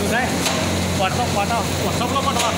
ดูได้ปวดต้องปวดต้องปวดซบลงปวดต้อง